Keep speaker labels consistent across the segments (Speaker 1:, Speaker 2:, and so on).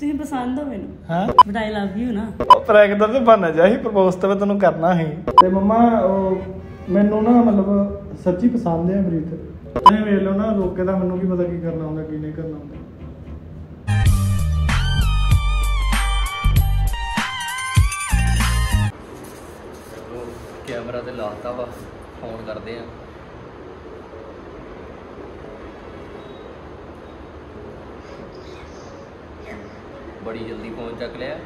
Speaker 1: ਤੁਸੀਂ ਪਸੰਦ ਹੋ ਮੈਨੂੰ।
Speaker 2: ਹਾਂ।
Speaker 1: ਬਟ ਆਈ ਲਵ ਯੂ ਨਾ।
Speaker 2: ਪ੍ਰੈਂਕ ਦਾ ਤੇ ਬਹਾਨਾ ਜਾਹੀ ਪ੍ਰਪੋਜ਼ ਤੇ ਮੈਂ ਤੈਨੂੰ ਕਰਨਾ ਸੀ। ਤੇ ਮੰਮਾ ਉਹ ਮੈਨੂੰ ਨਾ ਮਤਲਬ ਸੱਚੀ ਪਸੰਦ ਹੈ ਅਮਰੀਤ ਤੁਸੀਂ ਵੇਖ ਲਓ ਨਾ ਲੋਕੇ ਦਾ ਮੈਨੂੰ ਕੀ ਪਤਾ ਕੀ ਕਰਨਾ ਹੁੰਦਾ ਕੀ ਨਹੀਂ ਕਰਨਾ ਹੁੰਦਾ।
Speaker 3: ਕੈਮਰਾ ਤੇ ਲਾਤਾ ਵਾ ਫੋਨ ਕਰਦੇ ਆ। ਬੜੀ ਜਲਦੀ ਫੋਨ ਚੱਕ ਲਿਆ।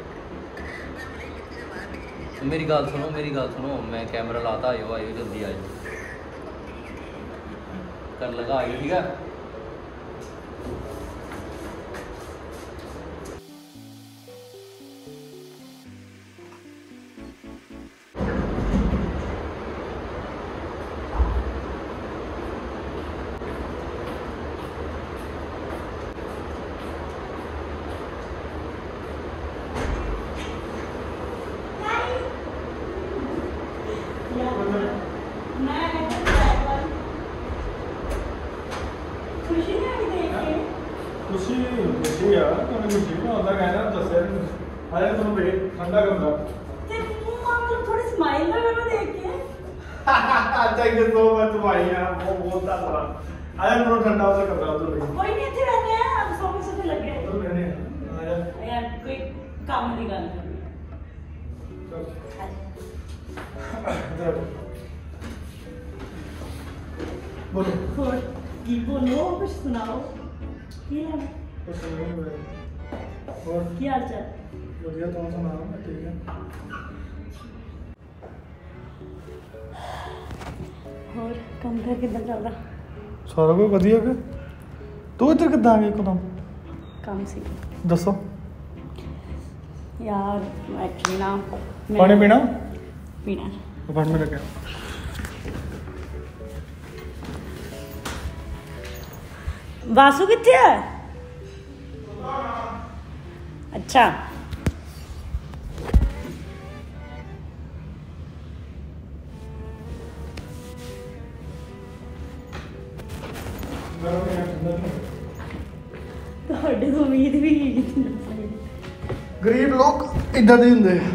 Speaker 3: ਮੇਰੀ ਗੱਲ ਸੁਣੋ, ਮੇਰੀ ਗੱਲ ਸੁਣੋ, ਮੈਂ ਕੈਮਰਾ ਲਾਤਾ, ਆਇਓ ਆਇਓ, ਜਲਦੀ ਆਇਓ। ਕਰ ਲਗਾ, ਆਇਓ, ਠੀਕ ਆ?
Speaker 2: ਆ ਤੁਹਾਨੂੰ ਖੁਸ਼ੀ ਨਾ ਹੁੰਦਾ ਕਹਿੰਦਾ ਦੱਸਿਆ ਨਹੀਂ ਹਾਲੇ ਤੁਹਾਨੂੰ ਵੇ ਠੰਡਾ ਕਰਦਾ
Speaker 1: ਤੇ ਮੂੰਹ ਮਾਂ ਥੋੜੀ ਸਮਾਈਲ ਨਾ ਮੈਨੂੰ ਦੇਖ ਕੇ
Speaker 2: ਥੈਂਕ ਯੂ ਸੋ ਮਚ ਭਾਈ ਆ ਬਹੁਤ ਬਹੁਤ ਧੰਨਵਾਦ ਹਾਲੇ ਤੁਹਾਨੂੰ ਠੰਡਾ ਉਧਰ ਕਰਦਾ ਉਧਰ ਵੇ
Speaker 1: ਕੋਈ ਨਹੀਂ ਇੱਥੇ ਰਹਿੰਦੇ ਆ ਆਪ ਸੋਫੇ ਸੋਫੇ ਲੱਗੇ
Speaker 2: ਉਧਰ ਮੈਨੇ ਆਇਆ
Speaker 1: ਯਾਰ ਕੋਈ ਕੰਮ ਦੀ ਗੱਲ ਕਰਨੀ
Speaker 2: ਬੋਲੋ
Speaker 1: ਹੋਰ ਕੀ ਹਾਲ ਚਾਲ?
Speaker 2: ਵਧੀਆ ਤੂੰ ਸੁਣਾ ਮੈਂ ਠੀਕ ਹੈ
Speaker 1: ਹੋਰ ਕੰਮ ਕਰ ਕਿੱਦਾਂ ਚੱਲਦਾ?
Speaker 2: ਸਾਰਾ ਕੁਝ ਵਧੀਆ ਕਿ ਤੂੰ ਇੱਧਰ ਕਿੱਦਾਂ ਆ ਗਿਆ ਇੱਕਦਮ?
Speaker 1: ਕੰਮ ਸੀ।
Speaker 2: ਦੱਸੋ।
Speaker 1: ਯਾਰ ਐਕਚੁਅਲੀ ਨਾ ਮੈਂ-
Speaker 2: ਪਾਣੀ ਪੀਣਾ?
Speaker 1: ਪੀਣਾ।
Speaker 2: ਫੜ ਮੇਰੇ ਕਿਹਾ
Speaker 1: ਵਾਸੂ ਕਿੱਥੇ ਹੈ ਅੱਛਾ ਤੁਹਾਡੇ ਤੋਂ ਉਮੀਦ ਵੀ ਕੀ ਕੀਤੀ ਨਾ
Speaker 2: ਗਰੀਬ ਲੋਕ ਇਦਾਂ ਦੇ ਹੁੰਦੇ ਆ।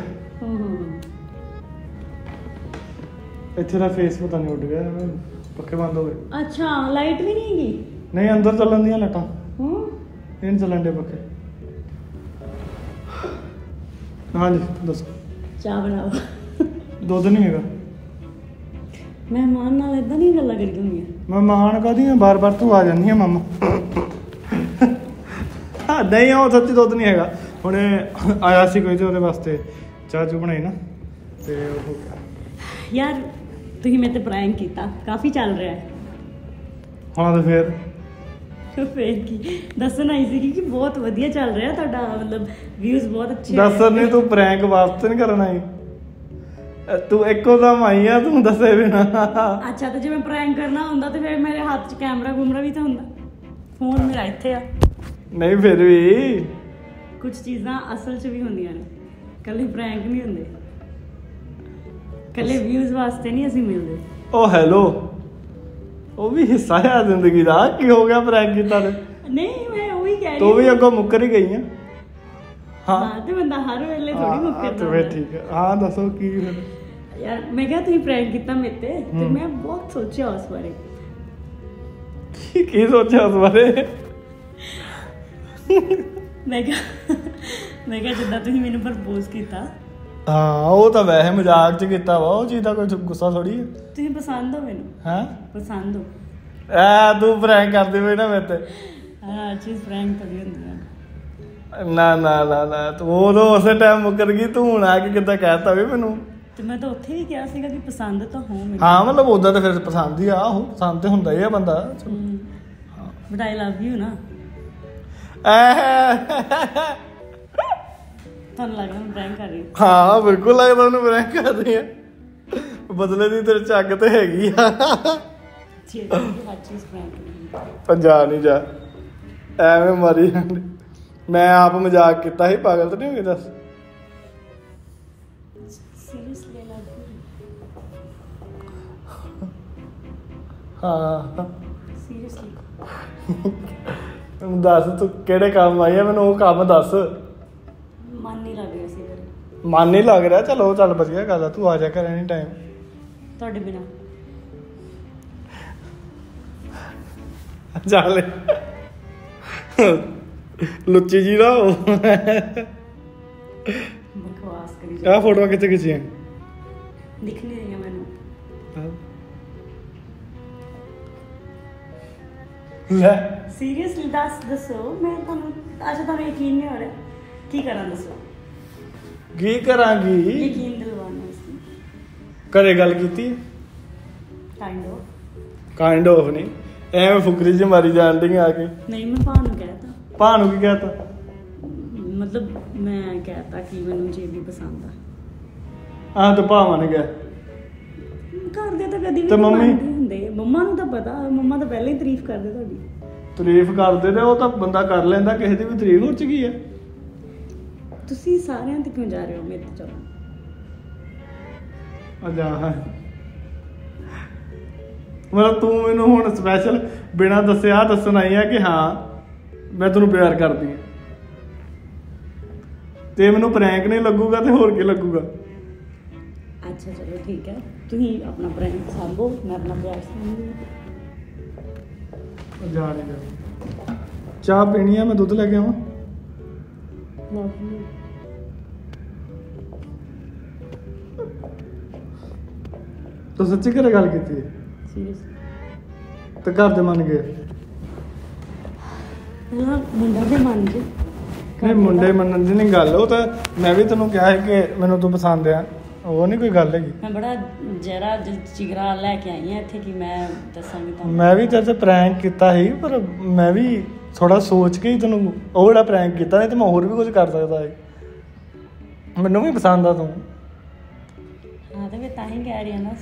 Speaker 2: ਇੱਥੇ ਦਾ ਫੇਸ ਪਤਾ ਨਹੀਂ ਉੱਡ ਗਿਆ ਐਵੇਂ ਪੱਕੇ ਬੰਦ ਹੋ ਗਏ।
Speaker 1: ਅੱਛਾ ਲਾਈਟ ਵੀ ਨਹੀਂ ਹੈਗੀ?
Speaker 2: ਨਹੀਂ ਅੰਦਰ ਚੱਲਣ ਦੀਆਂ ਲਾਈਟਾਂ
Speaker 1: ਹੂੰ।
Speaker 2: ਇਹ ਨਹੀਂ ਚੱਲਣ ਦੇ ਪੱਕੇ ਹਾਂਜੀ ਦੱਸੋ।
Speaker 1: ਚਾਹ ਬਣਾਓ।
Speaker 2: ਦੁੱਧ ਨਹੀਂ ਹੈਗਾ।
Speaker 1: ਮਹਿਮਾਨ ਨਾਲ ਇਦਾਂ ਨਹੀਂ ਗੱਲਾਂ ਕਰੀ ਹੁੰਦੀਆਂ
Speaker 2: ਮੈਂ ਮਾਣ ਕਾਦੀ ਆ ਬਾਰ-ਬਾਰ ਤੂੰ ਆ ਜਾਂਦੀ ਆ ਮਾਮਾ। ਹਾਂ ਨਹੀਂ ਉਹ ਸੱਚੀ ਦੁੱਧ ਨਹੀਂ ਹੈਗਾ। ਹੁਣੇ ਆਇਆ ਸੀ ਕੋਈ ਤੇ ਉਹਦੇ ਵਾਸਤੇ ਚਾਹ ਚੂ ਬਣਾਈ ਨਾ ਤੇ ਉਹ
Speaker 1: ਯਾਰ ਤੁਸੀਂ ਮੇਰੇ ਤੇ ਪ੍ਰੈਂਕ ਕੀਤਾ। ਕਾਫੀ ਚੱਲ ਰਿਹਾ ਹੈ।
Speaker 2: ਹੁਣ ਤਾਂ ਫੇਰ
Speaker 1: ਫੇਰ ਕੀ? ਦੱਸਣ ਆਈ ਸੀ ਕਿ ਬਹੁਤ ਵਧੀਆ ਚੱਲ ਰਿਹਾ ਤੁਹਾਡਾ ਮਤਲਬ ਵਿਊਜ਼ ਬਹੁਤ ਅੱਛੇ
Speaker 2: ਦੱਸ
Speaker 1: ਆਏ।
Speaker 2: ਨਹੀਂ ਤੂੰ ਪ੍ਰੈਂਕ ਵਾਸਤੇ ਨਹੀਂ ਕਰਨਾ ਹੈ ਤੂੰ ਇੱਕੋ ਦਮ ਆਈ ਆ ਤੂੰ ਦੱਸੇ ਬਿਨਾ।
Speaker 1: ਅੱਛਾ ਤੇ ਜੇ ਮੈਂ ਪ੍ਰੈਂਕ ਕਰਨਾ ਹੁੰਦਾ ਤੇ ਫਿਰ ਮੇਰੇ ਹੱਥ 'ਚ ਕੈਮਰਾ ਗੁਮਰਾ ਵੀ ਤਾਂ ਹੁੰਦਾ। ਫੋਨ ਮੇਰਾ ਇੱਥੇ ਆ।
Speaker 2: ਨਹੀਂ ਫਿਰ ਵੀ।
Speaker 1: ਕੁਝ ਚੀਜ਼ਾਂ ਅਸਲ 'ਚ ਵੀ ਹੁੰਦੀਆਂ ਨੇ। ਕੱਲੇ ਪ੍ਰੈਂਕ ਨਹੀਂ ਹੁੰਦੇ। ਕੱਲੇ ਵਿਊਜ਼ ਵਾਸਤੇ ਨਹੀਂ ਅਸੀਂ ਮਿਲਦੇ।
Speaker 2: ਉਹ ਹੈਲੋ ਉਹ ਵੀ ਹਿੱਸਾ ਹੈ ਜ਼ਿੰਦਗੀ ਦਾ। ਕੀ ਹੋ ਗਿਆ ਪ੍ਰੈਂਕ ਕੀਤਾ ਤੇ
Speaker 1: ਨਹੀਂ ਮੈਂ ਉਹੀ ਕਹਿ ਰਹੀ
Speaker 2: ਤੂੰ ਵੀ। ਅੱਗੋਂ ਮੁੱਕਰ ਹੀ ਗਈ ਆ। ਹਾਂ।
Speaker 1: ਹਾਂ ਤੇ ਬੰਦਾ ਹਰ ਵੇਲੇ ਥੋੜੀ ਮੁੱਕਰਦਾ
Speaker 2: ਤੇ ਫਿਰ। ਠੀਕ ਹਾਂ ਦੱਸੋ ਕੀ ਫਿਰ?
Speaker 1: ਯਾਰ ਮੈਂ ਕਿਹਾ ਤੁਸੀਂ ਪ੍ਰੈਂਕ ਕੀਤਾ ਮੇਰੇ ਤੇ। ਮੈਂ ਬਹੁਤ ਸੋਚਿਆ ਉਸ ਬਾਰੇ।
Speaker 2: ਕੀ ਕੀ ਸੋਚਿਆ ਉਸ ਬਾਰੇ?
Speaker 1: ਮੈਂ ਕਿਹਾ ਮੈਂ ਕਿਹਾ ਜਿੱਦਾਂ ਤੁਸੀਂ ਮੈਨੂੰ ਪ੍ਰਪੋਜ਼ ਕੀਤਾ
Speaker 2: ਹਾਂ ਉਹ ਤਾਂ ਵੈਸੇ ਮਜ਼ਾਕ ਚ ਕੀਤਾ ਵਾ ਉਹ ਚੀਜ਼ ਦਾ ਕੋਈ ਗੁੱਸਾ ਥੋੜੀ ਹੈ।
Speaker 1: ਤੁਸੀਂ ਪਸੰਦ ਹੋ ਮੈਨੂੰ?
Speaker 2: ਹਾਂ?
Speaker 1: ਪਸੰਦ ਹੋ।
Speaker 2: ਐ ਤੂੰ ਪ੍ਰੈਂਕ ਕਰਦੇ ਹੋਏ ਨਾ ਮੇਰੇ ਤੇ।
Speaker 1: ਹਾਂ ਚੀਜ਼ ਪ੍ਰੈਂਕ ਕਰੀ ਹੁੰਦੀ ਆ
Speaker 2: ਨਾ ਨਾ ਨਾ ਨਾ ਤੂੰ ਉਦੋਂ ਉਸੇ ਟਾਈਮ ਮੁੱਕਰ ਗਈ ਤੂੰ ਹੁਣ ਆ ਕੇ ਕਿੱਦਾਂ ਕਹਿਤਾ ਵੀ ਮੈਨੂੰ?
Speaker 1: ਤੇ ਮੈਂ ਤਾਂ ਉੱਥੇ ਵੀ ਕਿਹਾ ਸੀਗਾ ਕਿ ਪਸੰਦ ਤਾਂ ਹੋ ਮੈਨੂੰ।
Speaker 2: ਹਾਂ ਮਤਲਬ ਉਦਾਂ ਤਾਂ ਫਿਰ ਪਸੰਦ ਹੀ ਆ ਉਹ ਪਸੰਦ ਤੇ ਹੁੰਦਾ ਹੀ ਆ ਬੰਦਾ
Speaker 1: ਬਟ ਆਈ ਲਵ ਯੂ ਨਾ।
Speaker 2: ਐ।
Speaker 1: ਤੁਹਾਨੂੰ ਲੱਗਦਾ ਮੈਂ ਪ੍ਰੈਂਕ ਕਰ ਰਹੀ ਹਾਂ।
Speaker 2: ਹਾਂ ਬਿਲਕੁਲ ਲੱਗਦਾ ਉਹਨੂੰ ਪ੍ਰੈਂਕ ਕਰ ਰਹੀ ਆ ਬਦਲੇ ਦੀ ਤੇਰੇ ਚੱਗ ਤੇ ਹੈਗੀ ਆ।
Speaker 1: ਜੀ ਚੀਜ਼ ਪ੍ਰੈਂਕ
Speaker 2: ਪੰਜਾ ਨਹੀਂ ਜਾ। ਐਵੇਂ ਮਰੀ ਮੈਂ ਆਪ ਮਜ਼ਾਕ ਕੀਤਾ ਸੀ ਪਾਗਲ ਤਾਂ ਨਹੀਂ ਹੋਈ ਦੱਸ?
Speaker 1: ਸੀਰੀਅਸਲੀ ਲਵ
Speaker 2: ਹਾਂ।
Speaker 1: ਸੀਰੀਅਸਲੀ
Speaker 2: ਮੈਨੂੰ ਦੱਸ ਤੂੰ ਕਿਹੜੇ ਕੰਮ ਆਈ ਆ? ਮੈਨੂੰ ਉਹ ਕੰਮ ਦੱਸ।
Speaker 1: ਮਨ ਨਹੀਂ ਲੱਗ ਰਿਹਾ ਸੀ ਫਿਰ।
Speaker 2: ਮਨ ਨਹੀਂ ਲੱਗ ਰਿਹਾ? ਚਲੋ ਚੱਲ ਵਧੀਆ ਗੱਲ ਆ ਤੂੰ ਆ ਜਾ ਕਰ ਐਨੀ ਟਾਈਮ
Speaker 1: ਤੁਹਾਡੇ ਬਿਨਾ।
Speaker 2: ਚੱਲ ਲੁੱਚੀ ਜੀ ਦਾ
Speaker 1: ਬਕਵਾਸ ਕਰੀ
Speaker 2: ਆਹ ਫੋਟੋਆਂ ਕਿੱਥੇ ਖਿੱਚੀਆਂ?
Speaker 1: ਦਿਖ ਨਹੀਂ ਰਹੀਆਂ ਮੈਨੂੰ।
Speaker 2: ਲੈ।
Speaker 1: ਸੀਰੀਅਸਲੀ ਦੱਸ ਦੱਸੋ। ਮੈਂ ਤੁਹਾਨੂੰ ਅੱਜ ਤੁਹਾਨੂੰ ਯਕੀਨ ਨਹੀਂ ਹੋ ਰਿਹਾ। ਕੀ ਕਰਾਂ ਦੱਸੋ
Speaker 2: ਕੀ ਕਰਾਂਗੀ?
Speaker 1: ਯਕੀਨ ਦਿਲਵਾਉਣਾ ਸੀ
Speaker 2: ਘਰੇ ਗੱਲ ਕੀਤੀ?
Speaker 1: ਕਾਈਂਡ ਆਫ
Speaker 2: ਕਾਈਂਡ ਆਫ ਨਹੀਂ। ਐਵੇਂ ਫੁਕਰੀ ਜੀ ਮਾਰੀ ਜਾਣ ਡਈ ਆ ਕੇ।
Speaker 1: ਨਹੀਂ ਮੈਂ ਭਾਅ ਨੂੰ ਕਹਿਤਾ
Speaker 2: ਨੂੰ ਕੀ ਕਹਤਾ?
Speaker 1: ਮਤਲਬ ਮੈਂ ਕਹਿਤਾ ਕਿ ਮੈਨੂੰ ਜੇਬੀ ਪਸੰਦ ਆ।
Speaker 2: ਆਹ ਤਾਂ ਭਾਂ ਮੰਨ ਗਿਆ।
Speaker 1: ਘਰ ਦੇ ਤਾਂ ਕਦੀ ਵੀ
Speaker 2: ਤੇ
Speaker 1: ਨਹੀਂ
Speaker 2: ਮੰਮੀ?
Speaker 1: ਮੰਨਦੇ ਹੁੰਦੇ। ਮੰਮਾ ਨੂੰ ਤਾਂ ਪਤਾ ਮੰਮਾ ਤਾਂ ਪਹਿਲਾਂ ਹੀ ਤਾਰੀਫ ਕਰਦੇ ਤੁਹਾਡੀ।
Speaker 2: ਤਾਰੀਫ ਕਰਦੇ ਤੇ ਉਹ ਤਾਂ ਬੰਦਾ ਕਰ ਲੈਂਦਾ ਕਿਸੇ ਦੀ ਵੀ ਤਾਰੀਫ ਹੋ ਚੁੱਕੀ ਆ?
Speaker 1: ਤੁਸੀਂ ਸਾਰਿਆਂ ਤੇ ਕਿਉਂ ਜਾ ਰਹੇ ਹੋ ਮੇਰੇ ਤੇ ਚਲੋ?
Speaker 2: ਆ ਜਾ ਹਾਂ ਮਤਲਬ ਤੂੰ ਮੈਨੂੰ ਹੁਣ ਸਪੈਸ਼ਲ ਬਿਨਾਂ ਦੱਸਿਆ ਦੱਸਣ ਆਈ ਆ ਕਿ ਹਾਂ ਮੈਂ ਤੈਨੂੰ ਪਿਆਰ ਕਰਦੀ ਹਾਂ। ਤੇ ਮੈਨੂੰ ਪ੍ਰੈਂਕ ਨਹੀਂ ਲੱਗੂਗਾ ਤੇ ਹੋਰ ਕੀ ਲੱਗੂਗਾ?
Speaker 1: ਅੱਛਾ ਚਲੋ ਠੀਕ ਹੈ। ਤੁਸੀਂ ਆਪਣਾ ਪ੍ਰੈਂਕ ਸਾਂਭੋ ਮੈਂ ਆਪਣਾ ਪਿਆਰ ਸਾਂਭੂਗੀ
Speaker 2: ਆ ਜਾ ਨਹੀਂ ਜਾ ਚਾਹ ਪੀਣੀ ਆ ਮੈਂ ਦੁੱਧ ਲੈ ਕੇ ਆਵਾਂ।
Speaker 1: ਯੂ
Speaker 2: ਤੂੰ ਸੱਚੀ ਘਰੇ ਗੱਲ ਕੀਤੀ?
Speaker 1: ਸੀਰੀਅਸ।
Speaker 2: ਤੇ ਘਰ ਦੇ ਮੰਨ ਗਏ?
Speaker 1: ਪਹਿਲਾਂ ਮੁੰਡਾ ਦੇ ਮਨ ਚ
Speaker 2: ਨਹੀਂ ਮੁੰਡੇ ਮੰਨਣ ਦੀ ਨਹੀਂ ਗੱਲ। ਉਹ ਤਾਂ ਮੈਂ ਵੀ ਤੈਨੂੰ ਕਿਹਾ ਹੈ ਕਿ ਮੈਨੂੰ ਤੂੰ ਪਸੰਦ ਆ। ਉਹ ਨਹੀਂ ਕੋਈ ਗੱਲ ਹੈਗੀ।
Speaker 1: ਮੈਂ ਬੜਾ ਜਰਾ ਜਿਗਰਾ ਲੈ ਕੇ ਆਈ ਹਾਂ ਇੱਥੇ ਕਿ ਮੈਂ ਦੱਸਾਂਗੀ ਤੁਹਾਨੂੰ।
Speaker 2: ਮੈਂ ਵੀ ਤੇਰੇ ਤੇ ਪ੍ਰੈਂਕ ਕੀਤਾ ਸੀ ਪਰ ਮੈਂ ਵੀ ਥੋੜਾ ਸੋਚ ਕੇ ਹੀ ਤੈਨੂੰ ਉਹ ਜਿਹੜਾ ਪ੍ਰੈਂਕ ਕੀਤਾ ਨਹੀਂ ਤੇ ਮੈਂ ਹੋਰ ਵੀ ਕੁਝ ਕਰ ਸਕਦਾ ਸੀ। ਮੈਨੂੰ ਵੀ ਪਸੰਦ ਆ ਤੂੰ।
Speaker 1: ਹਾਂ ਤੇ ਮੈਂ ਤਾਂ ਹੀ ਕਹਿ ਰਹੀ ਹਾਂ ਨਾ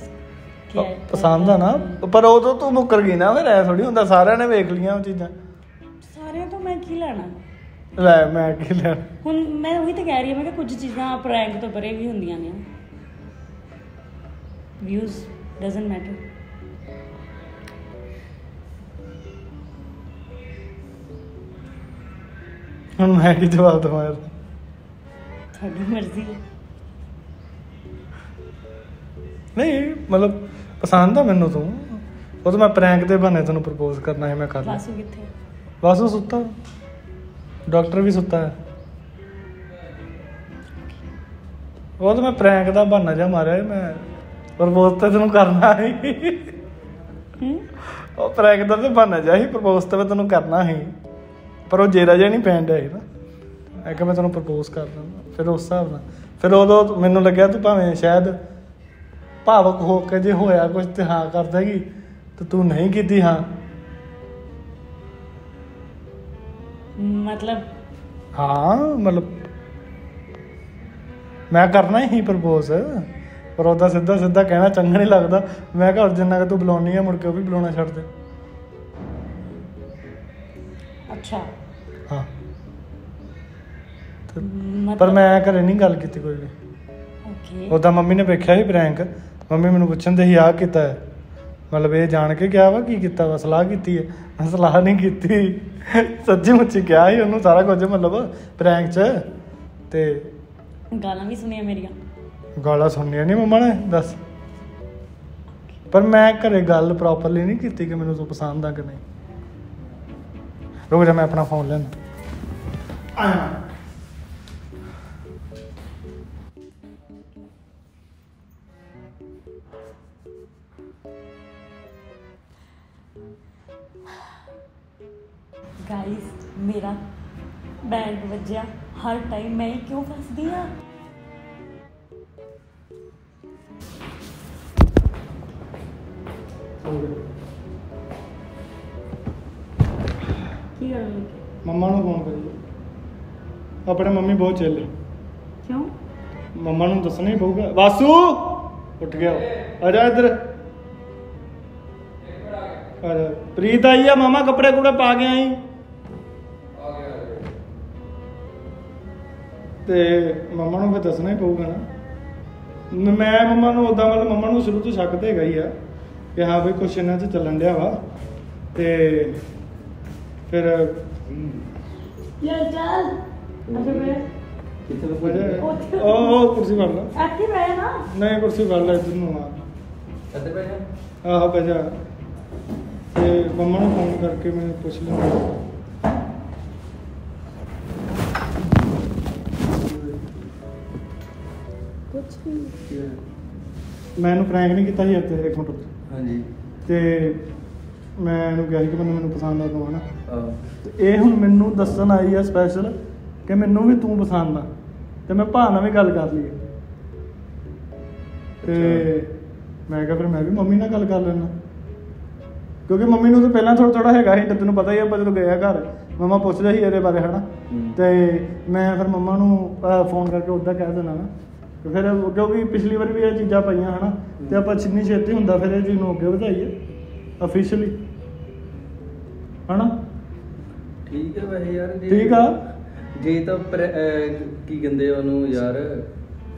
Speaker 2: ਪਸੰਦ ਆ ਨਾ ਪਰ ਉਦੋਂ ਤੂੰ ਮੁੱਕਰ ਗਈ ਨਾ ਫਿਰ ਐ ਥੋੜੀ ਹੁੰਦਾ ਸਾਰਿਆਂ ਨੇ ਵੇਖ ਲੀਆਂ ਉਹ ਚੀਜ਼ਾਂ।
Speaker 1: ਸਾਰਿਆਂ ਤੋਂ ਮੈਂ ਕੀ ਲੈਣਾ?
Speaker 2: ਲੈ ਮੈਂ ਕੀ ਲੈਣ?
Speaker 1: ਹੁਣ ਮੈਂ ਉਹੀ ਤਾਂ ਕਹਿ ਰਹੀ ਹਾਂ ਮੈਂ ਕਿ ਕੁਝ ਚੀਜ਼ਾਂ ਪ੍ਰੈਂਕ ਤੋਂ ਪਰੇ ਵੀ ਹੁੰਦੀਆਂ ਨੇ। ਵਿਊਜ਼ ਡਸਨਟ ਮੈਟਰ
Speaker 2: ਹੁਣ ਮੈਂ ਕੀ ਜਵਾਬ ਦਵਾਂ ਯਾਰ?
Speaker 1: ਤੁਹਾਡੀ ਮਰਜ਼ੀ ਹੈ।
Speaker 2: ਨਹੀਂ ਮਤਲਬ ਪਸੰਦ ਆ ਮੈਨੂੰ ਤੂੰ। ਉਹ ਤਾਂ ਮੈਂ ਪ੍ਰੈਂਕ ਦੇ ਬਹਾਨੇ ਤੈਨੂੰ ਪ੍ਰਪੋਜ਼ ਕਰਨਾ ਹੈ ਮੈਂ ਕਰ ਲਿਆ।
Speaker 1: ਵਾਸੂ ਕਿੱਥੇ ਹੈ?
Speaker 2: ਬਸ ਉਹ ਸੁੱਤਾ। ਡਾਕਟਰ ਵੀ ਸੁੱਤਾ ਹੈ। ਉਹ ਤਾਂ ਮੈਂ ਪ੍ਰੈਂਕ ਦਾ ਬਹਾਨਾ ਜਿਹਾ ਮਾਰਿਆ ਮੈਂ ਪ੍ਰਪੋਜ਼ ਤਾਂ ਤੈਨੂੰ ਕਰਨਾ
Speaker 1: ਹੂੰ?
Speaker 2: ਉਹ ਪ੍ਰੈਂਕ ਦਾ ਤੇ ਬਹਾਨਾ ਜਿਹਾ ਸੀ ਪ੍ਰਪੋਜ਼ ਤਾਂ ਮੈਂ ਤੈਨੂੰ ਕਰਨਾ ਸੀ। ਪਰ ਉਹ ਜੇਰਾ ਜਿਹਾ ਨਹੀਂ ਡਿਆ ਸੀ ਨਾ। ਮੈਂ ਕਿਹਾ ਮੈਂ ਤੈਨੂੰ ਪ੍ਰਪੋਜ਼ ਕਰ ਦਿੰਦਾ। ਫਿਰ ਉਸ ਹਿਸਾਬ ਨਾਲ। ਫਿਰ ਉਦੋਂ ਮੈਨੂੰ ਲੱਗਿਆ ਤੂੰ ਭਾਵੇਂ ਸ਼ਾਇਦ ਭਾਵਕ ਹੋ ਕੇ ਜੇ ਹੋਇਆ ਕੁਝ ਤੇ ਹਾਂ ਕਰ ਦੇਗੀ ਤੇ ਤੂੰ ਨਹੀਂ ਕੀਤੀ ਹਾਂ।
Speaker 1: ਮਤਲਬ?
Speaker 2: ਹਾਂ ਮਤਲਬ ਮੈਂ ਕਰਨਾ ਹੀ ਪ੍ਰਪੋਜ਼ ਪਰ ਉਹਦਾ ਸਿੱਧਾ ਸਿੱਧਾ ਕਹਿਣਾ ਚੰਗਾ ਨਹੀਂ ਲੱਗਦਾ। ਮੈਂ ਕਿਹਾ ਜਿੰਨਾ ਕਿ ਤੂੰ ਬੁਲਾਉਣੀ ਆ ਮੁੜ ਕੇ ਉਹ ਵੀ ਬੁਲਾਉਣਾ ਛੱਡ ਦੇ।
Speaker 1: ਅੱਛਾ।
Speaker 2: ਹਾਂ। ਤੇ- ਪਰ ਮੈਂ ਘਰੇ ਨਹੀਂ ਗੱਲ ਕੀਤੀ ਕੋਈ ਵੀ।
Speaker 1: ਓਕੇ।
Speaker 2: ਉਦਾਂ ਮੰਮੀ ਨੇ ਵੇਖਿਆ ਸੀ ਪ੍ਰੈਂਕ ਮੰਮੀ ਮੈਨੂੰ ਪੁੱਛਣ ਦੇ ਸੀ ਆਹ ਕੀਤਾ ਹੈ? ਮਤਲਬ ਇਹ ਜਾਣ ਕੇ ਕਿਹਾ ਵਾ ਕੀ ਕੀਤਾ ਵਾ ਸਲਾਹ ਕੀਤੀ ਹੈ? ਮੈਂ ਸਲਾਹ ਨਹੀਂ ਕੀਤੀ। ਸੱਚੀ ਮੁੱਚੀ ਕਿਹਾ ਸੀ ਉਹਨੂੰ ਸਾਰਾ ਕੁਝ ਮਤਲਬ ਪ੍ਰੈਂਕ 'ਚ। ਤੇ
Speaker 1: ਗਾਲਾਂ ਵੀ ਸੁਣੀਆਂ ਮੇਰੀਆਂ।
Speaker 2: ਗਾਲਾਂ ਸੁਣਨੀਆਂ ਨਹੀਂ ਮੰਮਾ ਨੇ ਦੱਸ। ਪਰ ਮੈਂ ਘਰੇ ਗੱਲ ਪ੍ਰੋਪਰਲੀ ਨਹੀਂ ਕੀਤੀ ਕਿ ਮੈਨੂੰ ਤੂੰ ਪਸੰਦ ਆ ਕਿ ਨਹੀਂ। ਰੁਕ ਜਾ ਮੈਂ ਆਪਣਾ ਫੋਨ ਲੈਣਾ ਆਇਆ
Speaker 1: ਗਾਇਸ ਮੇਰਾ ਬੈਂਡ ਵੱਜਿਆ। ਹਰ ਟਾਈਮ ਮੈਂ ਹੀ ਕਿਉਂ ਫਸਦੀ ਆ?
Speaker 2: ਆਪਣੇ ਮੰਮੀ ਬਹੁਤ ਚਿੱਲ
Speaker 1: ਕਿਉਂ?
Speaker 2: ਮੰਮਾ ਨੂੰ ਦੱਸਣਾ ਹੀ ਪਊਗਾ। ਵਾਸੂ ਉੱਠ ਗਿਆ। ਆ ਜਾ ਇੱਧਰ। ਆ ਜਾ। ਪ੍ਰੀਤ ਆਈ ਆ ਮਾਮਾ ਕੱਪੜੇ ਕੁੜੇ ਪਾ ਕੇ ਆਈ। ਤੇ ਮੰਮਾ ਨੂੰ ਫਿਰ ਦੱਸਣਾ ਹੀ ਪਊਗਾ ਨਾ। ਮ- ਮੰਮਾ ਨੂੰ ਉਦਾਂ ਮਤਲਬ ਮੰਮਾ ਨੂੰ ਸ਼ੁਰੂ ਤੋਂ ਸ਼ੱਕ ਤੇ ਹੈਗਾ ਹੀ ਆ ਕਿ ਹਾਂ ਬਈ ਕੁਛ ਇਹਨਾਂ 'ਚ ਚੱਲਣ ਡਿਆ ਵਾ। ਤੇ ਫਿਰ
Speaker 1: ਯਾਰ ਚੱਲ। ਅੱਛਾ ਮੈਂ
Speaker 3: ਕਿੱਥੇ
Speaker 1: ਉੱਥੇ।
Speaker 2: ਉਹ ਉਹ ਕੁਰਸੀ ਫੜ ਲਾ।
Speaker 1: ਇੱਥੇ ਬਹਿ ਨਾ।
Speaker 2: ਨਹੀਂ ਕੁਰਸੀ ਫੜ ਲੈ ਇੱਧਰ ਨੂੰ ਆ।
Speaker 3: ਇੱਧਰ ਬਹਿ ਜਾ।
Speaker 2: ਆਹੋ ਬਹਿ ਜਾ। ਤੇ ਮੰਮਾ ਨੂੰ ਫੋਨ ਕਰਕੇ ਮੈਂ ਪੁੱਛ ਲਿਆ
Speaker 1: ਕੁਛ ਨਹੀਂ।
Speaker 2: ਮੈਂ ਇਹਨੂੰ ਪ੍ਰੈਂਕ ਨਹੀਂ ਕੀਤਾ ਸੀ ਇੱਥੇ ਇੱਕ ਮਿੰਟ।
Speaker 3: ਹਾਂਜੀ।
Speaker 2: ਤੇ ਮੈਂ ਇਹਨੂੰ ਕਿਹਾ ਸੀ ਕਿ ਮੈਨੂੰ ਮੈਨੂੰ ਪਸੰਦ ਆ ਤੂੰ ਹਨਾ ਤੇ ਇਹ ਹੁਣ ਮੈਨੂੰ ਦੱਸਣ ਆਈ ਆ ਸਪੈਸ਼ਲ ਕਿ ਮੈਨੂੰ ਵੀ ਤੂੰ ਪਸੰਦ ਆ। ਤੇ ਮੈਂ ਭਾ ਨਾਲ ਵੀ ਗੱਲ ਕਰ ਲਈ। ਤੇ ਮੈਂ ਕਿਹਾ ਫਿਰ ਮੈਂ ਵੀ ਮੰਮੀ ਨਾਲ ਗੱਲ ਕਰ ਲੈਣਾ ਕਿਉਂਕਿ ਮੰਮੀ ਨੂੰ ਤਾਂ ਪਹਿਲਾਂ ਥੋੜਾ ਥੋੜਾ ਹੈਗਾ ਸੀ ਤੇ ਤੈਨੂੰ ਪਤਾ ਹੀ ਆ ਜਦੋਂ ਗਏ ਆ ਘਰ ਮੰਮਾ ਪੁੱਛਦੇ ਸੀ ਇਹਦੇ ਬਾਰੇ ਹਨਾ। ਤੇ ਮੈਂ ਫਿਰ ਮੰਮਾ ਨੂੰ ਫੋਨ ਕਰਕੇ ਉੱਦਾਂ ਕਹਿ ਦੇਣਾ ਨਾ। ਤੇ ਫਿਰ ਉਹ- ਕਿਉਂਕਿ ਪਿਛਲੀ ਵਾਰ ਵੀ ਇਹ ਚੀਜ਼ਾਂ ਪਈਆਂ ਹਨਾ? ਤੇ ਆਪਾਂ ਜਿੰਨੀ ਛੇਤੀ ਹੁੰਦਾ ਫਿਰ ਇਹ ਚੀਜ਼ ਨੂੰ ਅੱਗੇ ਵਧਾਈਏ ਅਫੀਸ਼ੀਅਲੀ ਹਨਾ?
Speaker 3: ਠੀਕ ਹੈ ਵੈਸੇ ਯਾਰ ਜੇ-
Speaker 2: ਠੀਕ ਆ?
Speaker 3: ਜੇ ਤਾਂ ਕੀ ਕਹਿੰਦੇ ਉਹਨੂੰ ਯਾਰ?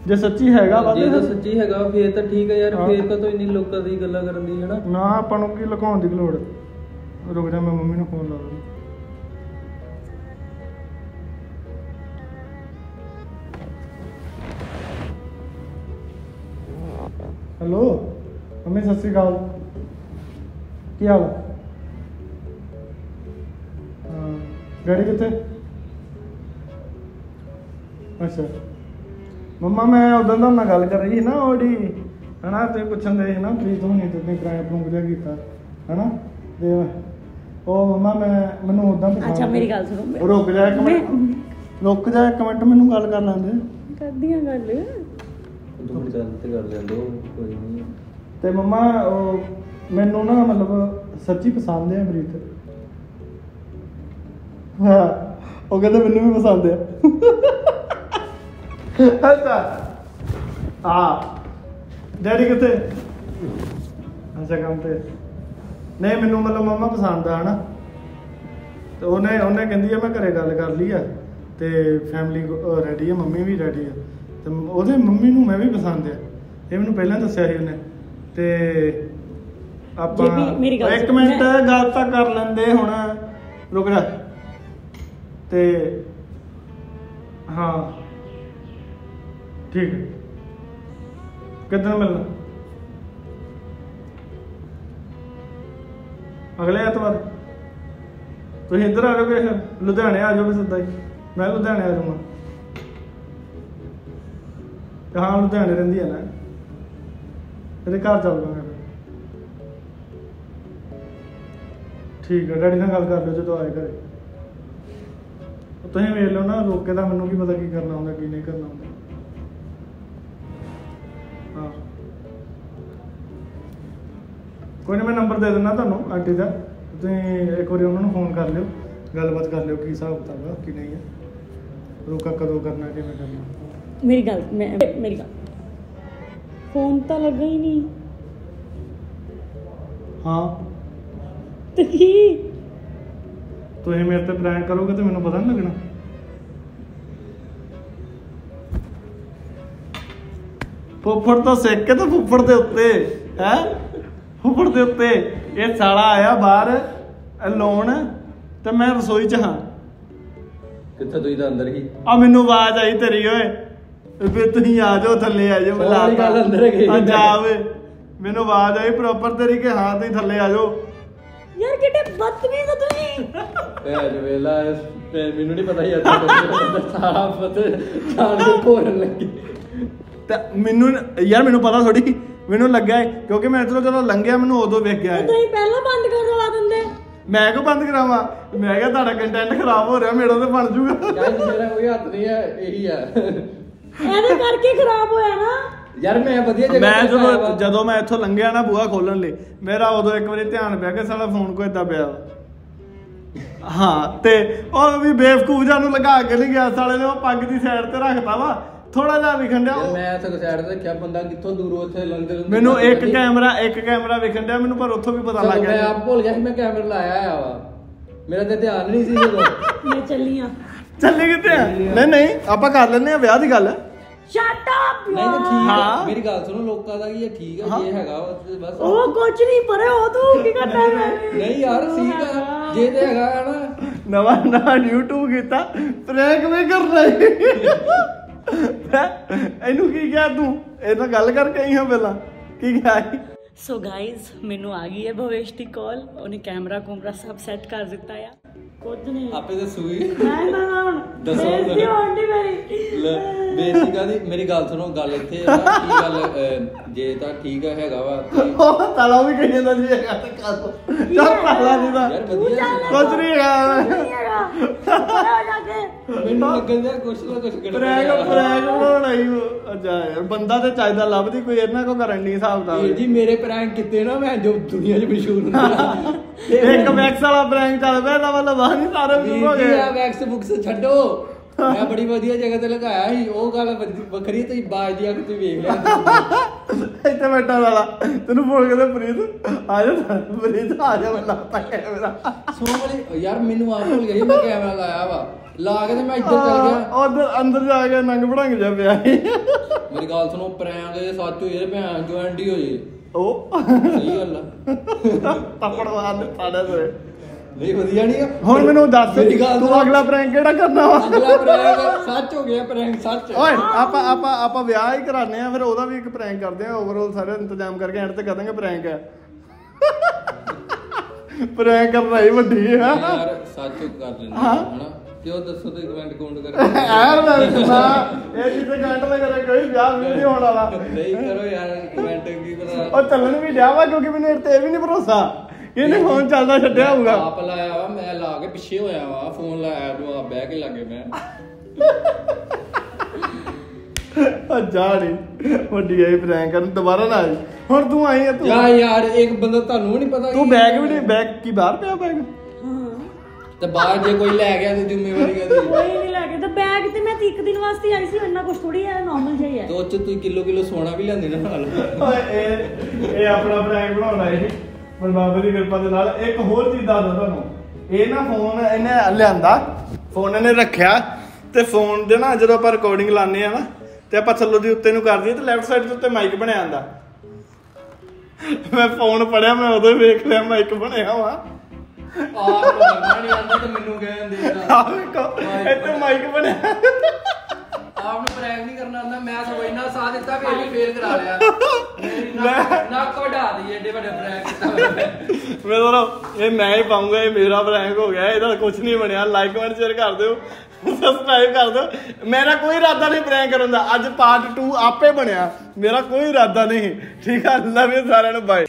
Speaker 2: ਜੇ ਸੱਚੀ ਹੈਗਾ ਵਾ
Speaker 3: ਜੇ ਤਾਂ
Speaker 2: ਤੇ
Speaker 3: ਸੱਚੀ ਹੈਗਾ ਫੇਰ ਤਾਂ ਠੀਕ ਹੈ ਯਾਰ। ਫੇਰ ਕਦੋਂ ਇੰਨੀ ਲੋਕਾਂ ਦੀ ਗੱਲਾਂ ਕਰਨ ਦੀ ਹਨਾ?
Speaker 2: ਨਾ ਆਪਾਂ ਨੂੰ ਕੀ ਲੁਕਾਉਣ ਦੀ ਲੋੜ? ਰੁਕ ਜਾ ਮੈਂ ਮੰਮੀ ਨੂੰ ਫੋਨ ਲਾ ਲਾਂ ਹੈਲੋ ਮੰਮੀ ਸਤਿ ਸ਼੍ਰੀ ਅਕਾਲ। ਕੀ ਹਾਲ? ਹੈ ਹਾਂ ਡੈਡੀ ਕਿੱਥੇ? ਅੱਛਾ। ਮੰਮਾ ਮੈਂ ਉਦੋਂ ਦਾ ਨਾਲ ਗੱਲ ਕਰ ਰਹੀ ਸੀ ਨਾ ਉਹਦੀ ਹਨਾ ਤੇ ਪੁੱਛਣ ਦੇ ਸੀ ਨਾ ਪ੍ਰੀਤ ਹੋਣੀ ਤੇ ਕਿਰਾਇਆ ਪਰੂੰਗ ਜਿਹਾ ਕੀਤਾ ਹਨਾ ਤੇ ਉਹ ਮੰਮਾ ਮੈਂ ਮੈਨੂੰ ਉਦਾਂ ਪਸੰਦ
Speaker 1: ਅੱਛਾ ਮੇਰੀ ਗੱਲ ਸੁਣੋ
Speaker 2: ਰੁਕ ਜਾ ਇੱਕ ਮਿੰਟ। ਰੁਕ ਜਾ ਇੱਕ ਮਿੰਟ ਮੈਨੂੰ ਗੱਲ ਕਰ ਲੈਂਦੇ।
Speaker 1: ਕਰਦੀਆਂ ਗੱਲ।
Speaker 3: ਤੂੰ ਗੱਲ ਤੇ ਕਰ ਲੈਂਦੋ ਕੋਈ ਨਹੀਂ।
Speaker 2: ਤੇ ਮੰਮਾ ਉਹ ਮੈਨੂੰ ਨਾ ਮਤਲਬ ਸੱਚੀ ਪਸੰਦ ਹੈ ਅਮਰੀਤ ਹਾਂ ਉਹ ਕਹਿੰਦੇ ਮੈਨੂੰ ਵੀ ਪਸੰਦ ਹੈ ਅੱਛਾ। ਆ ਡੈਡੀ ਕਿੱਥੇ? ਅੱਛਾ ਕੰਮ ਤੇ। ਨਹੀਂ ਮੈਨੂੰ ਮਤਲਬ ਮੰਮਾ ਪਸੰਦ ਆ ਹਨਾ। ਤੇ ਉਹਨੇ ਉਹਨੇ ਕਹਿੰਦੀ ਆ ਮੈਂ ਘਰੇ ਗੱਲ ਕਰ ਲਈ ਆ। ਤੇ ਫੈਮਿਲੀ ਰੈਡੀ ਆ ਮੰਮੀ ਵੀ ਰੈਡੀ ਆ। ਤੇ ਉਹਦੇ ਮੰਮੀ ਨੂੰ ਮੈਂ ਵੀ ਪਸੰਦ ਆ। ਇਹ ਮੈਨੂੰ ਪਹਿਲਾਂ ਦੱਸਿਆ ਸੀ ਉਹਨੇ। ਤੇ ਆਪਾਂ ਇੱਕ ਮਿੰਟ ਗੱਲ ਤਾਂ ਕਰ ਲੈਂਦੇ ਹੁਣ। ਰੁਕ ਜਾ। ਤੇ ਹਾਂ। ਠੀਕ ਹੈ। ਕਿੱਦਾਂ ਮਿਲਣਾ? ਅਗਲੇ ਐਤਵਾਰ। ਤੁਸੀਂ ਇੱਧਰ ਆ ਜਾਓਗੇ ਲੁਧਿਆਣੇ ਆ ਜਾਓਗੇ ਸਿੱਧਾ ਹੀ। ਮੈਂ ਲੁਧਿਆਣੇ ਆ ਜਾਊਂਗਾ। ਤੇ ਹਾਂ, ਲੁਧਿਆਣੇ ਰਹਿੰਦੀ ਆ ਨਾ। ਇਹਦੇ ਘਰ ਚੱਲ ਜਾਵਾਂਗੇ ਠੀਕ ਹੈ, ਡੈਡੀ ਨਾਲ ਗੱਲ ਕਰ ਲਿਓ ਜਦੋਂ ਆਏ ਘਰੇ। ਤੁਸੀਂ ਵੇਖ ਲਓ ਨਾ, ਰੋਕੇ ਦਾ ਮੈਨੂੰ ਕੀ ਪਤਾ ਕੀ ਕਰਨਾ ਹੁੰਦਾ, ਕੀ ਨਹੀਂ ਕਰਨਾ ਹੁੰਦਾ। ਹਾਂ ਕੋਈ ਨਾ ਮੈਂ ਨੰਬਰ ਦੇ ਦਿੰਦਾ ਤੁਹਾਨੂੰ ਆਂਟੀ ਦਾ। ਤੁਸੀਂ ਇੱਕ ਵਾਰੀ ਉਹਨਾਂ ਨੂੰ ਫੋਨ ਕਰ ਲਿਓ ਗੱਲਬਾਤ ਕਰ ਲਿਓ ਕੀ ਹਿਸਾਬ ਕਿਤਾਬ ਆ ਕੀ ਨਹੀਂ ਹੈ ਰੋਕਾ ਕਦੋਂ ਕਰਨਾ ਕਿਵੇਂ ਕਰਨਾ।
Speaker 1: ਮੇਰੀ ਗੱਲ ਮੈਂ ਮੇਰੀ ਗੱਲ। ਫੋਨ ਤਾਂ ਲੱਗਾ ਹੀ ਨਹੀਂ।
Speaker 2: ਹਾਂ।
Speaker 1: ਤੇ ਕੀ?
Speaker 2: ਤੁਸੀਂ ਮੇਰੇ ਤੇ ਪ੍ਰੈਂਕ ਕਰੋਗੇ ਤੇ ਮੈਨੂੰ ਪਤਾ ਨਹੀਂ ਲੱਗਣਾ। ਫੁੱਫੜ ਤੋਂ ਸਿੱਖ ਕੇ ਤੇ ਫੁੱਫੜ ਦੇ ਉੱਤੇ ਹੈ? ਫੁੱਫੜ ਦੇ ਉੱਤੇ। ਇਹ ਸਾਲਾ ਆਇਆ ਬਾਹਰ ਅਲੋਨ ਤੇ ਮੈਂ ਰਸੋਈ 'ਚ ਹਾਂ।
Speaker 3: ਕਿੱਥੇ ਤੁਸੀਂ ਤਾਂ ਅੰਦਰ ਹੀ?
Speaker 2: ਆ ਮੈਨੂੰ ਆਵਾਜ਼ ਆਈ ਤੇਰੀ ਓਏ। ਵੀ ਤੁਸੀਂ ਆ ਜਾਓ ਥੱਲੇ ਆ ਜਾਓ ਲਾਤਾ
Speaker 3: ਗੱਲ ਅੰਦਰ ਗਈ।
Speaker 2: ਆ ਜਾ ਓਏ। ਮੈਨੂੰ ਆਵਾਜ਼ ਆਈ ਪ੍ਰੋਪਰ ਤੇਰੀ ਕਿ ਹਾਂ ਤੁਸੀਂ ਥੱਲੇ ਆ ਜਾਓ।
Speaker 1: ਯਾਰ ਕਿਤੇ ਬਦਤਮੀਜ਼ ਹੋ ਤੁਸੀਂ।
Speaker 3: ਭੈਣ ਵੇਲਾ ਮੈਨੂੰ ਨਹੀਂ ਪਤਾ ਹੀ ਅੱਜ ਸਾਰਾ ਪਤਾ ਜਾਣ ਕੇ ਭੋਰਨ ਲੱਗੀ।
Speaker 2: ਤੇ ਮੈਨੂੰ ਯਾਰ ਮੈਨੂੰ ਪਤਾ ਥੋੜੀ ਮੈਨੂੰ ਲੱਗਾ ਹੈ, ਕਿਉਂਕਿ ਮੈਂ ਇੱਧਰੋਂ ਜਦੋਂ ਲੰਘਿਆ ਮੈਨੂੰ ਉਦੋਂ ਵੇਖ ਗਿਆ
Speaker 1: ਤੇ
Speaker 2: ਹੈ।
Speaker 1: ਤੁਸੀਂ ਪਹਿਲਾਂ ਬੰਦ ਕਰ ਦਵਾ ਦਿੰਦੇ
Speaker 2: ਮੈਂ ਕਿਉਂ ਬੰਦ ਕਰਾਵਾਂ ਮੈਂ ਕਿਹਾ ਤੁਹਾਡਾ ਕੰਟੈਂਟ ਖਰਾਬ ਹੋ ਰਿਹਾ ਮੇਰਾ ਤੇ ਬਣ ਜਾਊਗਾ
Speaker 3: ਯਾਰ ਮੇਰਾ ਕੋਈ ਹੱਥ ਨਹੀਂ ਹੈ ਇਹੀ ਆ
Speaker 1: ਇਹਦੇ ਕਰਕੇ ਖਰਾਬ ਹੋਇਆ ਨਾ
Speaker 3: ਯਾਰ ਮੈਂ ਵਧੀਆ ਜਗ੍ਹਾ
Speaker 2: ਮੈਂ। ਜਦੋਂ ਜਦੋਂ ਮੈਂ ਇੱਥੋਂ ਲੰਘਿਆ ਨਾ ਬੂਹਾ ਖੋਲਣ ਲਈ ਮੇਰਾ ਉਦੋਂ ਇੱਕ ਵਾਰੀ ਧਿਆਨ ਪਿਆ ਕਿ ਸਾਲਾ ਫੋਨ ਕੋ ਏਦਾਂ ਪਿਆ ਵਾ। ਹਾਂ ਤੇ ਉਹ ਵੀ ਬੇਵਕੂਫ ਜਿਹਾ ਨੂੰ ਲਗਾ ਕੇ ਨਹੀਂ ਗਿਆ ਸਾਲੇ ਨੇ ਉਹ ਪੱਗ ਦੀ ਸਾਈਡ ਤੇ ਰੱਖਤਾ ਵਾ ਥੋੜਾ ਜਿਹਾ ਵਿਖਣ ਡਿਆ
Speaker 3: ਯਾਰ
Speaker 2: ਉਹ-
Speaker 3: ਮੈਂ ਇੱਥੇ ਸਾਈਡ ਤੇ ਦੇਖਿਆ ਬੰਦਾ ਕਿੱਥੋਂ ਦੂਰੋਂ ਇੱਥੇ ਲੰਘਦੇ
Speaker 2: ਮੈਨੂੰ ਇੱਕ। ਕੈਮਰਾ ਇੱਕ ਕੈਮਰਾ ਵਿਖਣ ਡਿਆ ਮੈਨੂੰ ਪਰ ਉੱਥੋਂ ਵੀ ਪਤਾ ਲੱਗ
Speaker 3: ਮੈਂ
Speaker 2: ਗਿਆ
Speaker 3: ਆਪ ਭੁੱਲ ਗਿਆ ਸੀ ਮੈਂ ਕੈਮਰਾ ਲਾਇਆ ਆ ਵਾ। ਮੇਰਾ ਤੇ ਧਿਆਨ ਨਹੀਂ ਸੀ ਜਦੋਂ।
Speaker 1: ਮੈਂ ਚੱਲੀ ਆ।
Speaker 2: ਚੱਲੇ ਕਿੱਥੇ ਆ? ਨਹੀਂ ਨਹੀਂ ਆਪਾਂ ਕਰ ਲੈਨੇ ਆ ਵਿਆਹ ਦੀ ਗੱਲ।
Speaker 1: ਸ਼ਟ ਅਪ
Speaker 3: ਨਹੀਂ ਤਾਂ ਠੀਕ
Speaker 2: ਹਾਂ।
Speaker 3: ਮੇਰੀ ਗੱਲ ਸੁਣੋ ਲੋਕਾਂ ਦਾ ਕੀ ਹੈ ਠੀਕ ਹੈ
Speaker 2: ਹਾਂ।
Speaker 3: ਜੇ ਹੈਗਾ ਵਾ ਤੇ ਬਸ।
Speaker 1: ਉਹ ਕੁਝ ਨਹੀਂ ਪਰੇ ਹੋ ਤੂੰ ਕੀ ਕਰਦਾ ਹੈ
Speaker 3: ਨਹੀਂ ਯਾਰ ਠੀਕ ਆ। ਜੇ ਤੇ ਹੈਗਾ ਆ ਨਾ।
Speaker 2: ਨਵਾਂ ਨਵਾਂ YouTube ਕੀਤਾ ਪ੍ਰੈਂਕ ਵੀ ਕਰਨਾ ਹੈਂ? ਇਹਨੂੰ ਕੀ ਕਿਹਾ ਤੂੰ? ਇਹ ਤਾਂ ਗੱਲ ਕਰਕੇ ਆਈ ਹਾਂ ਪਹਿਲਾਂ। ਕੀ ਕਿਹਾ ਸੀ?
Speaker 1: ਸੋ ਗਾਇਜ਼ ਮੈਨੂੰ ਆ ਗਈ ਹੈ ਭਵੇਸ਼ ਦੀ ਕਾਲ ਉਹਨੇ ਕੈਮਰਾ ਕੁਮਰਾ ਸਭ ਸੈੱਟ ਕਰ ਦਿੱਤਾ ਆ। ਕੁਝ ਨਹੀਂ।
Speaker 3: ਆਪੇ ਤੇ ਸੂਈ।
Speaker 1: ਮੈਂ ਨਾ ਹੁਣ
Speaker 3: ਦੱਸੋ
Speaker 1: ਬੇਇੱਜ਼ਤੀ ਹੋਣ ਦੀ ਮੇਰੀ।
Speaker 3: ਲੈ, ਬੇਇੱਜ਼ਤੀ ਕਾਦੀ ਮੇਰੀ ਗੱਲ ਸੁਣੋ ਗੱਲ ਇੱਥੇ ਆ। ਕੀ ਗੱਲ ਜੇ ਤਾਂ ਠੀਕ ਹੈਗਾ ਵਾ ਤੇ
Speaker 2: ਉਹ ਤਾਲਾ ਵੀ ਕਹੀ ਜਾਂਦਾ ਜੀ ਹੈਗਾ ਤੇ ਕਰ ਦੋ ਚੱਲ ਤਾਲਾ ਨਹੀਂ ਦਾ
Speaker 3: ਯਾਰ ਵਧੀਆ
Speaker 2: ਕੁਝ ਨਹੀਂ ਹੈਗਾ।
Speaker 1: ਨਹੀਂ ਹੈਗਾ ਪਰੇ ਹੋ ਜਾ ਕੇ
Speaker 3: ਮੈਨੂੰ ਲੱਗਣ ਦਿਆ ਕੁਛ ਨਾ ਕੁਛ ਗੜਬੜ
Speaker 2: ਪ੍ਰੈਗ
Speaker 3: ਆ।
Speaker 2: ਪ੍ਰੈਗ ਬਣਾਉਣਾ ਹੀ ਉਹ। ਅੱਛਾ ਯਾਰ ਬੰਦਾ ਤੇ ਚਾਹੀਦਾ ਲੱਭਦੀ ਕੋਈ ਇਹਨਾਂ ਕੋ ਕਰਨ ਨਹੀਂ ਹਿਸਾਬ ਦਾ
Speaker 3: ਜੀ ਮੇਰੇ ਪ੍ਰੈਂਕ ਕੀਤੇ ਨਾ ਮੈਂ ਜੋ ਦੁਨੀਆ 'ਚ ਮਸ਼ਹੂਰ ਹੁੰਦਾ
Speaker 2: ਇੱਕ ਮੈਕਸ ਵਾਲਾ ਪ੍ਰੈਂਕ ਚੱਲ ਪਿਆ ਮਤਲਬ ਆ ਨਹੀਂ ਸਾਰੇ ਸ਼ੁਰੂ ਹੋ ਗਏ
Speaker 3: ਵੈਕਸ ਬੁਕਸ ਛੱਡੋ ਮੈਂ ਬੜੀ ਵਧੀਆ ਜਗ੍ਹਾ ਤੇ ਲਗਾਇਆ ਸੀ ਉਹ ਗੱਲ ਵੱਖਰੀ ਤੁਸੀਂ ਬਾਜ ਦੀ ਅੱਖ ਤੇ ਵੇਖ ਲਿਆ।
Speaker 2: ਇੱਥੇ ਬੈਠਾ ਵਾਲਾ ਤੈਨੂੰ ਫੋਨ ਕਰਦੇ ਪ੍ਰੀਤ ਆ ਜਾ ਪ੍ਰੀਤ ਆ ਜਾ ਮੈਂ ਲਾਤਾ ਕੈਮਰਾ
Speaker 3: ਸੋ ਵਾਲੀ ਯਾਰ ਮੈਨੂੰ ਆਪ ਭੁੱਲ ਗਈ ਮੈਂ ਕੈਮਰਾ ਲਾਇਆ ਵਾ। ਲਾ ਕੇ ਤੇ ਮੈਂ ਇੱਧਰ ਚੱਲ ਗਿਆ।
Speaker 2: ਉਧਰ ਅੰਦਰ ਜਾ ਕੇ ਨੰਗ ਬੜੰਗ ਜਾ ਪਿਆ।
Speaker 3: ਮੇਰੀ ਗੱਲ ਸੁਣੋ ਪ੍ਰੈਂਕ ਦੇ ਸੱਚ ਹੋਏ ਭੈਣ ਜੋ ਐਂਡੀ ਹੋ ਜੇ
Speaker 2: ਉਹ
Speaker 3: ਸਹੀ ਗੱਲ ਆ।
Speaker 2: ਤੱਪੜ ਮਾਰ ਸਾਡਾ ਤੇ।
Speaker 3: ਨਹੀਂ ਵਧੀਆ ਨਹੀਂ
Speaker 2: ਹੁਣ ਮੈਨੂੰ ਦੱਸ ਤੂੰ। ਅਗਲਾ ਪ੍ਰੈਂਕ ਕਿਹੜਾ ਕਰਨਾ ਵਾ?
Speaker 3: ਅਗਲਾ ਪ੍ਰੈਂਕ ਸੱਚ ਹੋ ਗਿਆ ਪ੍ਰੈਂਕ ਸੱਚ।
Speaker 2: ਓਏ ਆਪਾਂ ਆਪਾਂ ਆਪਾਂ ਵਿਆਹ ਹੀ ਕਰਾਣੇ ਆ ਫਿਰ ਉਹਦਾ ਵੀ ਇੱਕ ਪ੍ਰੈਂਕ ਕਰਦੇ ਆ ਓਵਰਆਲ ਸਾਰੇ ਇੰਤਜ਼ਾਮ ਕਰਕੇ ਐਂਡ ਤੇ ਕਰ ਦਾਂਗੇ ਪ੍ਰੈਂਕ ਪ੍ਰੈਂਕ ਕਰਨਾ ਹੀ ਵੱਡੀ ਆ।
Speaker 3: ਯਾਰ ਸੱਚ ਕਰ
Speaker 2: ਹਾਂ।
Speaker 3: ਹਨਾ? ਕਿਉਂ ਦੱਸੋ ਤੇ ਕਮੈਂਟ ਕਾਊਂਟ ਕਰਕੇ
Speaker 2: ਐ ਮੈਂ ਸੁਣਾ ਇਹ ਜਿੱਤੇ ਗੰਟ ਨਾ ਕਰੇ ਕੋਈ ਵਿਆਹ ਵੀ ਨਹੀਂ ਹੋਣ ਵਾਲਾ।
Speaker 3: ਨਹੀਂ ਕਰੋ ਯਾਰ ਕਮੈਂਟ ਕੀ ਪਤਾ
Speaker 2: ਉਹ ਚੱਲਣ ਵੀ ਡਿਆ ਵਾ ਕਿਉਂਕਿ ਮੈਨੂੰ ਇਹ ਤੇ ਵੀ ਨਹੀਂ ਭਰੋਸਾ। ਇਹਨੇ ਫੋਨ ਚੱਲਦਾ ਛੱਡਿਆ ਹੋਊਗਾ।
Speaker 3: ਆਪ ਲਾਇਆ ਵਾ ਮੈਂ ਲਾ ਕੇ ਪਿੱਛੇ ਹੋਇਆ ਵਾ ਫੋਨ ਲਾਇਆ ਤੂੰ ਆ ਬਹਿ ਕੇ ਲੱਗੇ ਮੈਂ।
Speaker 2: ਉਹ ਜਾ ਨੀ ਵੱਡੀ ਆਈ ਪ੍ਰੈਂਕ ਕਰਨ ਦੁਬਾਰਾ ਨਾ ਆਈ ਹੁਣ ਤੂੰ ਆਈ ਆ ਤੂੰ
Speaker 3: ਯਾ ਯਾਰ ਇੱਕ ਬੰਦਾ ਤੁਹਾਨੂੰ ਵੀ ਨਹੀਂ ਪਤਾ
Speaker 2: ਤੂੰ ਬੈਗ ਵੀ ਨਹੀਂ ਬੈਗ ਕੀ ਬਾਹਰ ਪਿਆ ਬੈਗ
Speaker 1: ਹਾਂ
Speaker 3: ਤੇ ਬਾਹਰ ਜੇ ਕੋਈ ਲੈ ਗਿਆ ਤੇ ਜ਼ਿੰਮੇਵਾਰੀ ਕਦੀ
Speaker 1: ਕੋਈ ਨਹੀਂ ਲੱਗੇ ਤਾਂ ਬੈਗ ਤੇ ਮੈਂ ਤਾਂ ਇੱਕ ਦਿਨ ਵਾਸਤੇ ਆਈ ਸੀ ਇੰਨਾ ਕੁਝ ਥੋੜੀ ਹੈ ਨਾਰਮਲ ਜਿਹਾ ਹੀ ਹੈ।
Speaker 3: ਤੇ ਉਹ ਚ ਤੁਸੀਂ ਕਿਲੋ ਕਿਲੋ ਸੋਨਾ ਵੀ ਲੈਂਦੇ ਨਾ ਨਾਲ।
Speaker 2: ਓਏ ਇਹ ਇਹ ਆਪਣਾ ਪ੍ਰੈਂਕ ਬਣਾਉਣਾ ਇਹ ਬਲਬਾਬੇ ਦੀ ਕਿਰਪਾ ਦੇ ਨਾਲ ਇੱਕ ਹੋਰ ਚੀਜ਼ ਦੱਸਦਾ ਤੁਹਾਨੂੰ। ਇਹ ਨਾ ਫੋਨ ਇਹਨੇ ਲਿਆਂਦਾ ਫੋਨ ਇਹਨੇ ਰੱਖਿਆ ਤੇ ਫੋਨ ਦੇ ਨਾ ਜਦੋਂ ਆਪਾਂ ਰਿਕਾਰਡਿੰਗ ਲਾਉਂਦੇ ਆ ਨਾ ਤੇ ਆਪਾਂ ਥੱਲੋਂ ਦੀ ਉੱਤੇ ਨੂੰ ਕਰ ਦਈਏ ਤੇ ਲੈਫਟ ਸਾਈਡ ਦੇ ਉੱਤੇ ਮਾਈਕ ਬਣਿਆ ਜਾਂਦਾ ਮੈਂ ਫੋਨ ਪੜਿਆ ਮੈਂ ਉਦੋਂ ਵੇਖ ਲਿਆ ਮਾਈਕ ਬਣਿਆ ਵਾ।
Speaker 3: ਆਪ ਨੂੰ ਕਰਨਾ ਨਹੀਂ ਆਉਂਦਾ ਤੇ ਮੈਨੂੰ ਕਹਿ ਦਿੰਦੇ
Speaker 2: ਆ ਵੇਖੋ ਇੱਥੇ ਮਾਈਕ ਬਣਿਆ।
Speaker 3: ਆਪ ਨੂੰ ਪ੍ਰੈਂਕ ਨਹੀਂ ਕਰਨਾ ਆਉਂਦਾ ਮੈਂ ਸਗੋਂ ਇੰਨਾ ਸਾਥ ਦਿੱਤਾ ਵੀ ਫੇਲ ਕਰਾ ਲਿਆ। ਮੇਰੀ ਨੱਕ ਨੱਕ ਵਢਾ ਦੀ ਏਡੇ ਵੱਡੇ ਪ੍ਰੈਂਕ ਕੀਤਾ ਮੈਂ।
Speaker 2: ਮੈਂ ਤੁਹਾਨੂੰ ਇਹ ਮੈਂ ਹੀ ਪਾਉਂਗਾ ਇਹ ਮੇਰਾ ਪ੍ਰੈਂਕ ਹੋ ਗਿਆ ਇਹਦਾ ਕੁਝ ਨਹੀਂ ਬਣਿਆ। ਲਾਈਕ ਕਮੈਂਟ ਸ਼ੇਅਰ ਕਰ ਦਿਓ ਸਬਸਕ੍ਰਾਈਬ ਕਰ ਦਿਓ। ਮੇਰਾ ਕੋਈ ਇਰਾਦਾ ਨਹੀਂ ਪ੍ਰੈਂਕ ਕਰਨ ਦਾ। ਅੱਜ ਪਾਰਟ 2 ਆਪੇ ਬਣਿਆ। ਮੇਰਾ ਕੋਈ ਇਰਾਦਾ ਨਹੀਂ। ਠੀਕ ਆ ਲਵ ਯੂ ਸਾਰਿਆਂ ਨੂੰ ਬਾਏ